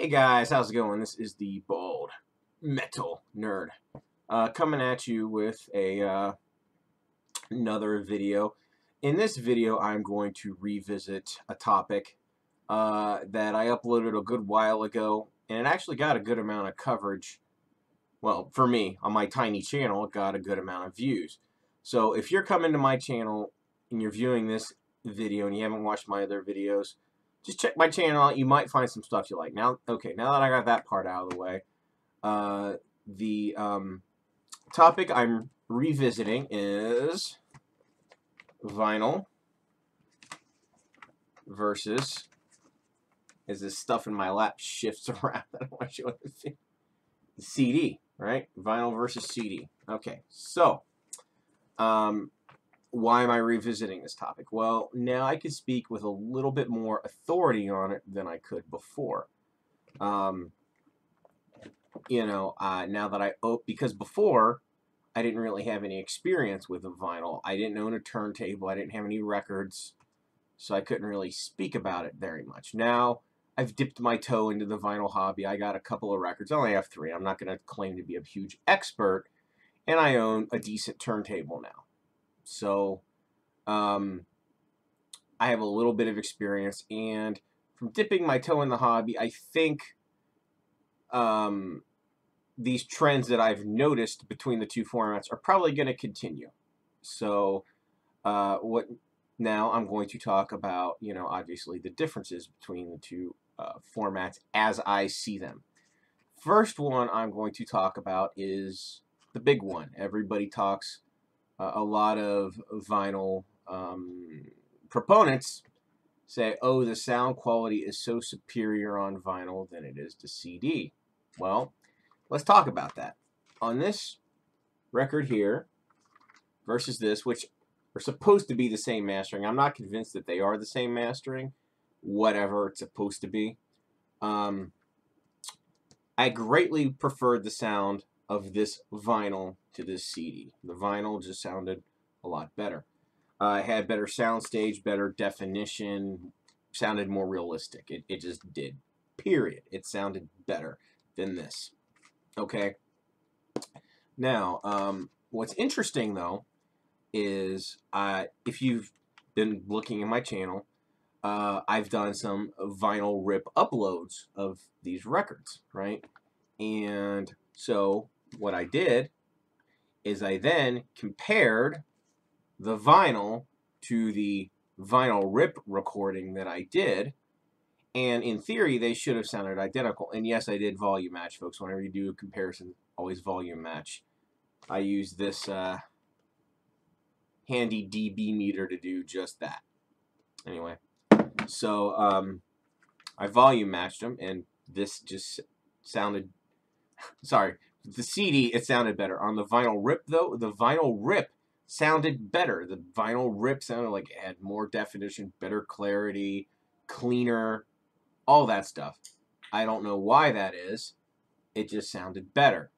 Hey guys, how's it going? This is the Bald Metal Nerd uh, coming at you with a uh, another video. In this video, I'm going to revisit a topic uh, that I uploaded a good while ago, and it actually got a good amount of coverage. Well, for me, on my tiny channel, it got a good amount of views. So if you're coming to my channel and you're viewing this video and you haven't watched my other videos, just check my channel out. You might find some stuff you like. Now, okay, now that I got that part out of the way, uh, the um, topic I'm revisiting is vinyl versus as this stuff in my lap shifts around. I don't want you to see. CD, right? Vinyl versus CD. Okay, so um, why am I revisiting this topic? Well, now I can speak with a little bit more authority on it than I could before. Um, you know, uh, now that I oh, because before I didn't really have any experience with vinyl. I didn't own a turntable. I didn't have any records, so I couldn't really speak about it very much. Now I've dipped my toe into the vinyl hobby. I got a couple of records. I only have three. I'm not going to claim to be a huge expert, and I own a decent turntable now. So um, I have a little bit of experience, and from dipping my toe in the hobby, I think um, these trends that I've noticed between the two formats are probably going to continue. So uh, what now I'm going to talk about, you know, obviously the differences between the two uh, formats as I see them. First one I'm going to talk about is the big one. Everybody talks uh, a lot of vinyl um, proponents say, oh, the sound quality is so superior on vinyl than it is to CD. Well, let's talk about that. On this record here versus this, which are supposed to be the same mastering, I'm not convinced that they are the same mastering, whatever it's supposed to be. Um, I greatly preferred the sound of this vinyl to this CD. The vinyl just sounded a lot better. Uh, it had better soundstage, better definition, sounded more realistic. It, it just did. Period. It sounded better than this. Okay. Now, um, what's interesting though is uh, if you've been looking at my channel, uh, I've done some vinyl rip uploads of these records, right? And so what I did is I then compared the vinyl to the vinyl rip recording that I did. And in theory, they should have sounded identical. And yes, I did volume match, folks. Whenever you do a comparison, always volume match. I use this uh, handy dB meter to do just that. Anyway, so um, I volume matched them, and this just sounded, sorry, the CD, it sounded better. On the vinyl rip, though, the vinyl rip sounded better. The vinyl rip sounded like it had more definition, better clarity, cleaner, all that stuff. I don't know why that is. It just sounded better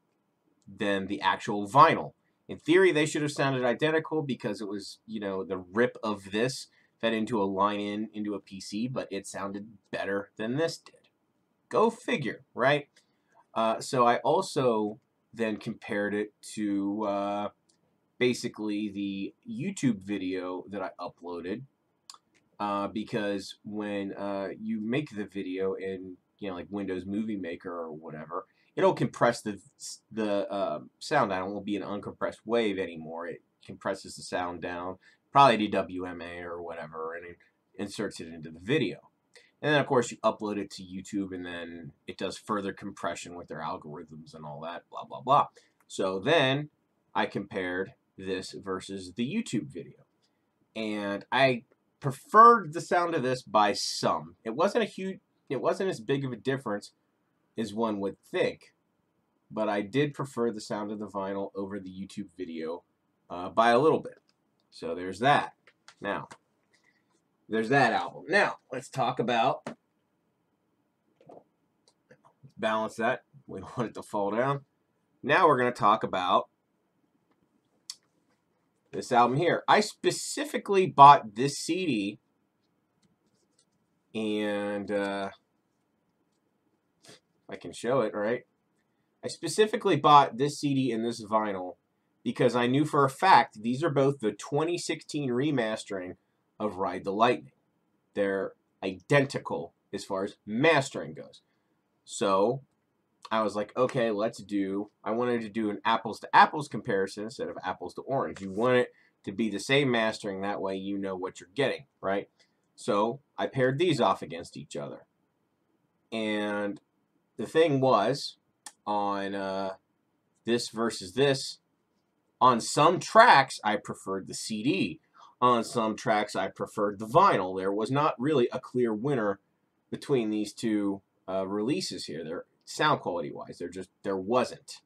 than the actual vinyl. In theory, they should have sounded identical because it was, you know, the rip of this fed into a line in into a PC, but it sounded better than this did. Go figure, right? Uh, so I also then compared it to uh, basically the YouTube video that I uploaded uh, because when uh, you make the video in you know like Windows Movie Maker or whatever, it'll compress the the uh, sound down. It won't be an uncompressed wave anymore. It compresses the sound down, probably to WMA or whatever, and it inserts it into the video. And then, of course, you upload it to YouTube, and then it does further compression with their algorithms and all that, blah, blah, blah. So then I compared this versus the YouTube video. And I preferred the sound of this by some. It wasn't a huge, it wasn't as big of a difference as one would think. But I did prefer the sound of the vinyl over the YouTube video uh, by a little bit. So there's that. Now, there's that album. Now, let's talk about, balance that. We don't want it to fall down. Now we're going to talk about this album here. I specifically bought this CD and uh, I can show it, right? I specifically bought this CD and this vinyl because I knew for a fact these are both the 2016 remastering of Ride the Lightning. They're identical as far as mastering goes. So I was like, okay, let's do, I wanted to do an apples to apples comparison instead of apples to orange. You want it to be the same mastering, that way you know what you're getting, right? So I paired these off against each other. And the thing was, on uh, this versus this, on some tracks I preferred the CD. On some tracks I preferred the vinyl. There was not really a clear winner between these two uh, releases here. There, sound quality wise, there just there wasn't.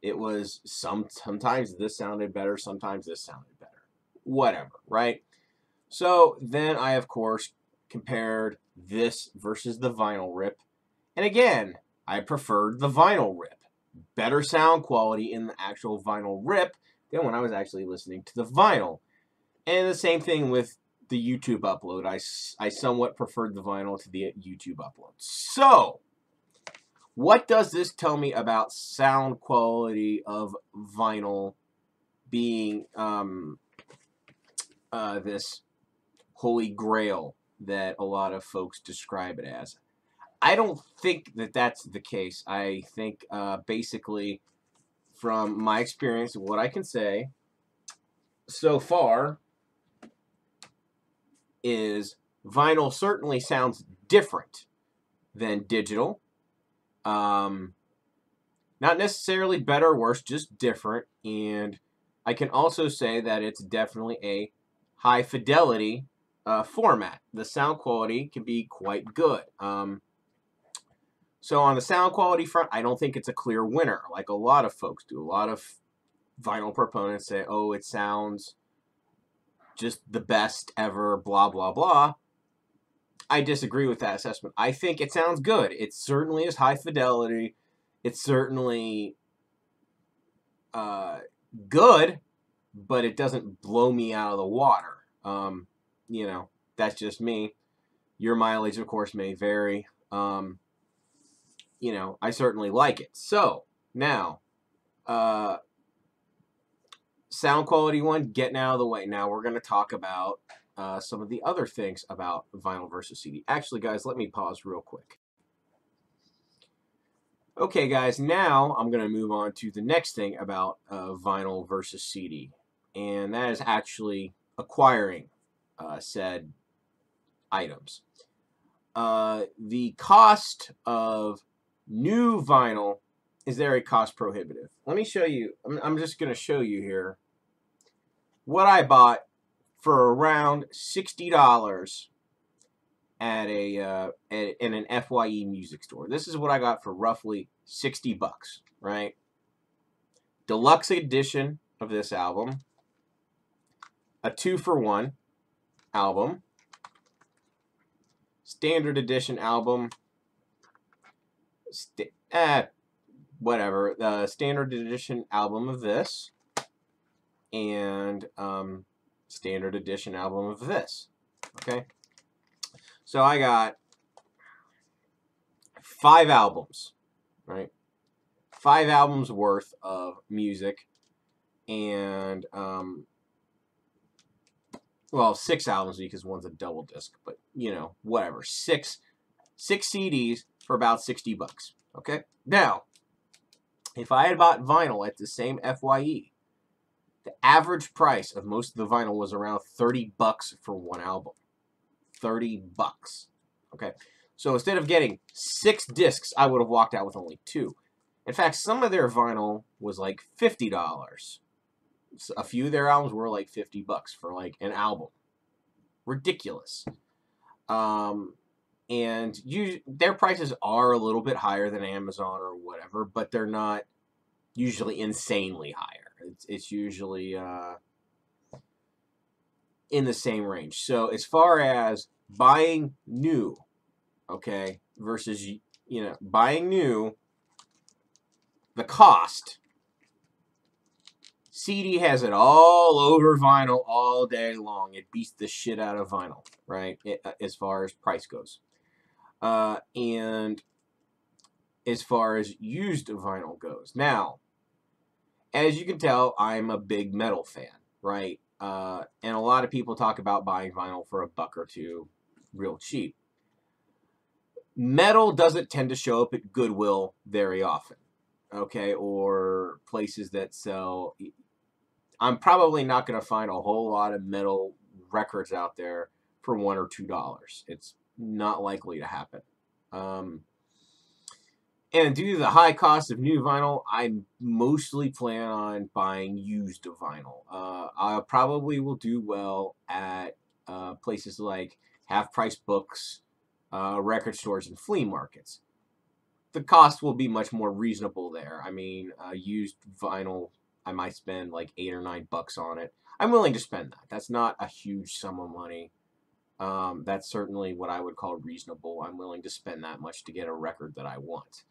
It was some sometimes this sounded better, sometimes this sounded better. Whatever, right? So then I of course compared this versus the vinyl rip. And again, I preferred the vinyl rip. Better sound quality in the actual vinyl rip than when I was actually listening to the vinyl. And the same thing with the YouTube upload. I, I somewhat preferred the vinyl to the YouTube upload. So, what does this tell me about sound quality of vinyl being um, uh, this holy grail that a lot of folks describe it as? I don't think that that's the case. I think uh, basically, from my experience, what I can say so far is vinyl certainly sounds different than digital. Um, not necessarily better or worse, just different. And I can also say that it's definitely a high fidelity uh, format. The sound quality can be quite good. Um, so on the sound quality front, I don't think it's a clear winner, like a lot of folks do. A lot of vinyl proponents say, oh, it sounds just the best ever, blah, blah, blah. I disagree with that assessment. I think it sounds good. It certainly is high fidelity. It's certainly uh, good, but it doesn't blow me out of the water. Um, you know, that's just me. Your mileage, of course, may vary. Um, you know, I certainly like it. So, now, uh, sound quality one, getting out of the way. Now we're going to talk about uh, some of the other things about vinyl versus CD. Actually, guys, let me pause real quick. Okay, guys, now I'm going to move on to the next thing about uh, vinyl versus CD, and that is actually acquiring uh, said items. Uh, the cost of new vinyl is very cost prohibitive. Let me show you, I'm, I'm just going to show you here what I bought for around $60 at a uh, at, in an FYE music store. This is what I got for roughly 60 bucks, right? Deluxe edition of this album, a two for one album, standard edition album, st eh, whatever, the standard edition album of this, and um, standard edition album of this. Okay, so I got five albums, right? Five albums worth of music, and um, well, six albums because one's a double disc, but you know, whatever. Six, six CDs for about 60 bucks. Okay? Now, if I had bought vinyl at the same FYE, the average price of most of the vinyl was around 30 bucks for one album. 30 bucks. Okay? So instead of getting six discs, I would have walked out with only two. In fact, some of their vinyl was like $50. A few of their albums were like 50 bucks for like an album. Ridiculous. Um, and you their prices are a little bit higher than Amazon or whatever, but they're not usually insanely higher. It's it's usually uh, in the same range. So as far as buying new, okay, versus you know buying new, the cost. CD has it all over vinyl all day long. It beats the shit out of vinyl, right? It, as far as price goes. Uh, and as far as used vinyl goes. Now, as you can tell, I'm a big metal fan, right? Uh, and a lot of people talk about buying vinyl for a buck or two real cheap. Metal doesn't tend to show up at Goodwill very often, okay, or places that sell. I'm probably not going to find a whole lot of metal records out there for one or two dollars. It's not likely to happen. Um, and due to the high cost of new vinyl, I mostly plan on buying used vinyl. Uh, I probably will do well at uh, places like half-price books, uh, record stores, and flea markets. The cost will be much more reasonable there. I mean, uh, used vinyl, I might spend like eight or nine bucks on it. I'm willing to spend that. That's not a huge sum of money. Um, that's certainly what I would call reasonable. I'm willing to spend that much to get a record that I want.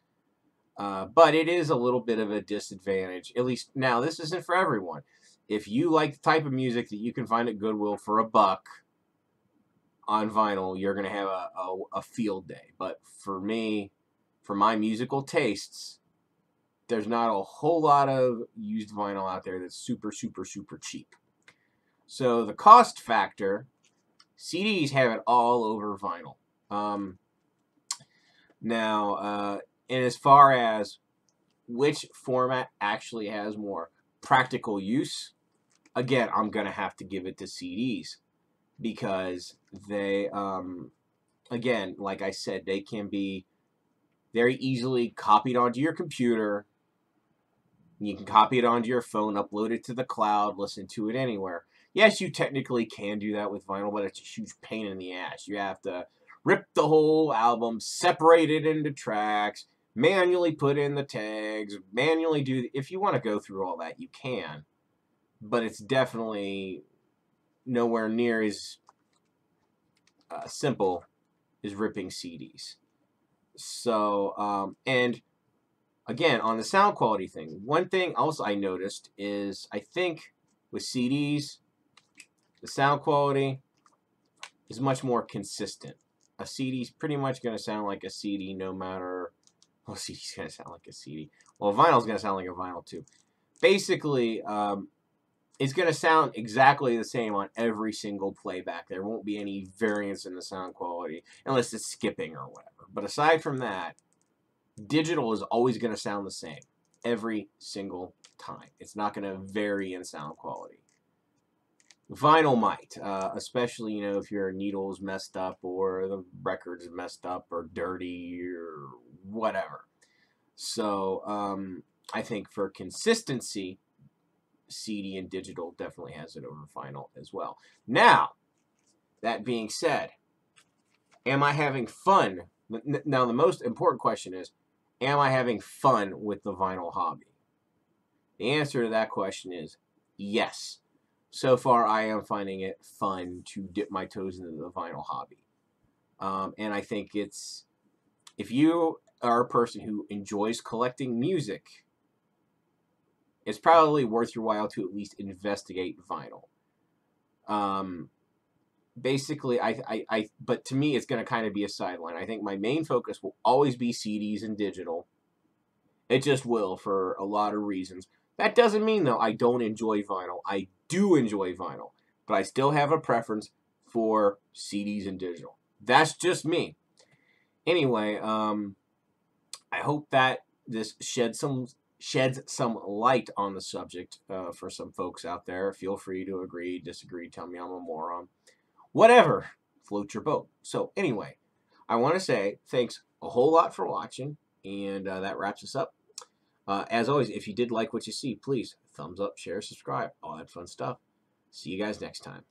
Uh, but it is a little bit of a disadvantage. At least now, this isn't for everyone. If you like the type of music that you can find at Goodwill for a buck on vinyl, you're going to have a, a, a field day. But for me, for my musical tastes, there's not a whole lot of used vinyl out there that's super, super, super cheap. So the cost factor, CDs have it all over vinyl. Um, now, uh, and as far as which format actually has more practical use, again, I'm going to have to give it to CDs because they, um, again, like I said, they can be very easily copied onto your computer. You can copy it onto your phone, upload it to the cloud, listen to it anywhere. Yes, you technically can do that with vinyl, but it's a huge pain in the ass. You have to rip the whole album, separate it into tracks, manually put in the tags, manually do. If you want to go through all that, you can, but it's definitely nowhere near as uh, simple as ripping CDs. So, um, and again, on the sound quality thing, one thing else I noticed is I think with CDs, the sound quality is much more consistent. A CD is pretty much going to sound like a CD no matter well, CD's going to sound like a CD. Well, vinyl's going to sound like a vinyl too. Basically, um, it's going to sound exactly the same on every single playback. There won't be any variance in the sound quality unless it's skipping or whatever. But aside from that, digital is always going to sound the same every single time. It's not going to vary in sound quality. Vinyl might, uh, especially you know if your needle's messed up or the record's messed up or dirty or whatever. So um, I think for consistency, CD and digital definitely has it over vinyl as well. Now, that being said, am I having fun? Now, the most important question is, am I having fun with the vinyl hobby? The answer to that question is yes. So far, I am finding it fun to dip my toes into the vinyl hobby. Um, and I think it's, if you are a person who enjoys collecting music, it's probably worth your while to at least investigate vinyl. Um, basically, I, I, I, but to me, it's going to kind of be a sideline. I think my main focus will always be CDs and digital. It just will for a lot of reasons. That doesn't mean, though, I don't enjoy vinyl. I do enjoy vinyl, but I still have a preference for CDs and digital. That's just me. Anyway, um, I hope that this sheds some sheds some light on the subject uh, for some folks out there. Feel free to agree, disagree, tell me I'm a moron, whatever. Float your boat. So anyway, I want to say thanks a whole lot for watching, and uh, that wraps us up. Uh, as always, if you did like what you see, please thumbs up, share, subscribe, all that fun stuff. See you guys next time.